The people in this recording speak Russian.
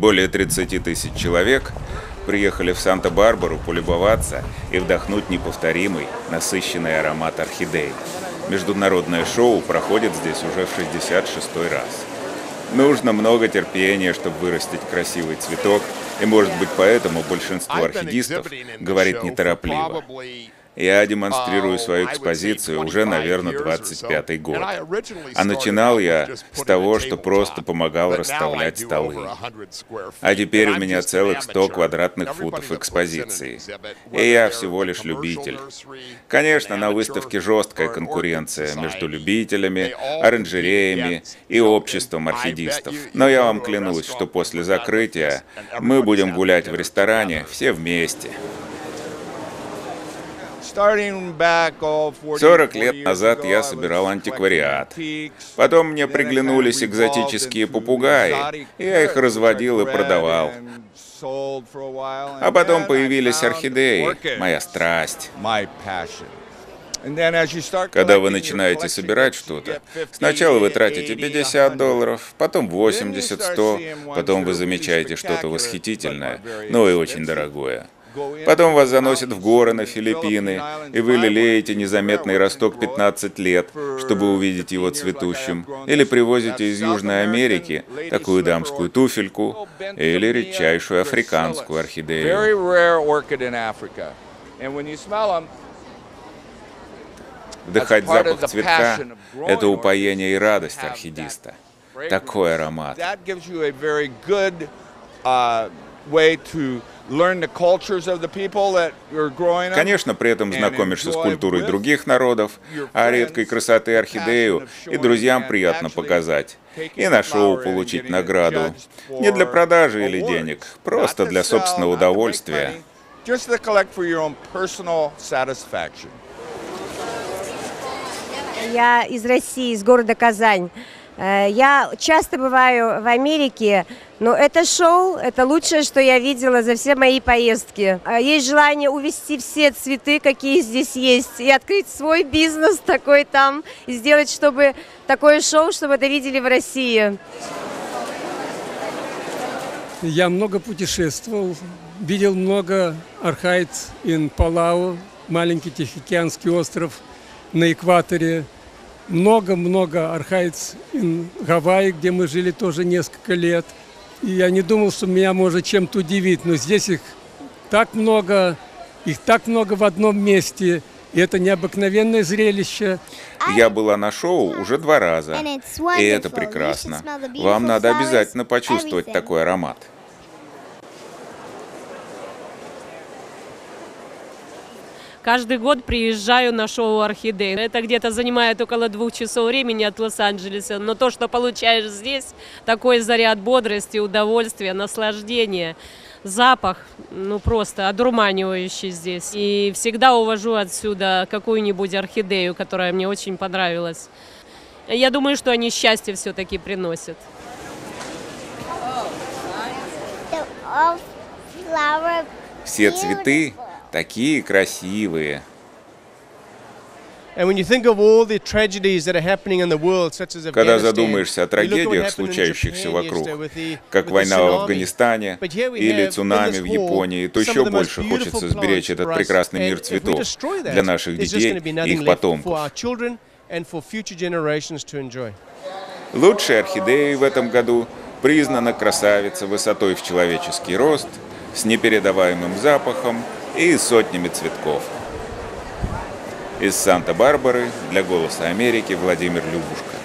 Более 30 тысяч человек приехали в Санта-Барбару полюбоваться и вдохнуть неповторимый, насыщенный аромат орхидей. Международное шоу проходит здесь уже в 66-й раз. Нужно много терпения, чтобы вырастить красивый цветок, и, может быть, поэтому большинство орхидистов говорит неторопливо. Я демонстрирую свою экспозицию уже, наверное, 25-й год. А начинал я с того, что просто помогал расставлять столы. А теперь у меня целых 100 квадратных футов экспозиции. И я всего лишь любитель. Конечно, на выставке жесткая конкуренция между любителями, оранжереями и обществом орхидистов. Но я вам клянусь, что после закрытия мы будем гулять в ресторане все вместе. 40 лет назад я собирал антиквариат. Потом мне приглянулись экзотические попугаи, я их разводил и продавал. А потом появились орхидеи, моя страсть. Когда вы начинаете собирать что-то, сначала вы тратите 50 долларов, потом 80, 100, потом вы замечаете что-то восхитительное, но и очень дорогое. Потом вас заносят в горы на Филиппины, и вы лелеете незаметный росток 15 лет, чтобы увидеть его цветущим. Или привозите из Южной Америки такую дамскую туфельку или редчайшую африканскую орхидею. Вдыхать запах цветка – это упоение и радость орхидиста. Такой аромат. Конечно, при этом знакомишься с культурой других народов, а редкой красоты орхидею и друзьям приятно показать. И на шоу получить награду. Не для продажи или денег, просто для собственного удовольствия. Я из России, из города Казань. Э, я часто бываю в Америке, но это шоу, это лучшее, что я видела за все мои поездки. Э, есть желание увести все цветы, какие здесь есть, и открыть свой бизнес такой там, и сделать, чтобы такое шоу, чтобы это видели в России. Я много путешествовал, видел много архайт in Палау, маленький Тихоокеанский остров на экваторе, много-много архаиц Гавайи, где мы жили тоже несколько лет. И я не думал, что меня может чем-то удивить, но здесь их так много, их так много в одном месте, и это необыкновенное зрелище. Я была на шоу уже два раза, и это прекрасно. Вам надо обязательно почувствовать такой аромат. Каждый год приезжаю на шоу «Орхидей». Это где-то занимает около двух часов времени от Лос-Анджелеса. Но то, что получаешь здесь, такой заряд бодрости, удовольствия, наслаждения запах, ну просто одурманивающий здесь. И всегда увожу отсюда какую-нибудь орхидею, которая мне очень понравилась. Я думаю, что они счастье все-таки приносят. Все цветы такие красивые. Когда задумаешься о трагедиях, случающихся вокруг, как война в Афганистане или цунами в Японии, то еще больше хочется сберечь этот прекрасный мир цветов для наших детей и их потомков. Лучшей орхидеей в этом году признана красавица высотой в человеческий рост, с непередаваемым запахом и сотнями цветков. Из Санта-Барбары для «Голоса Америки» Владимир Любушка.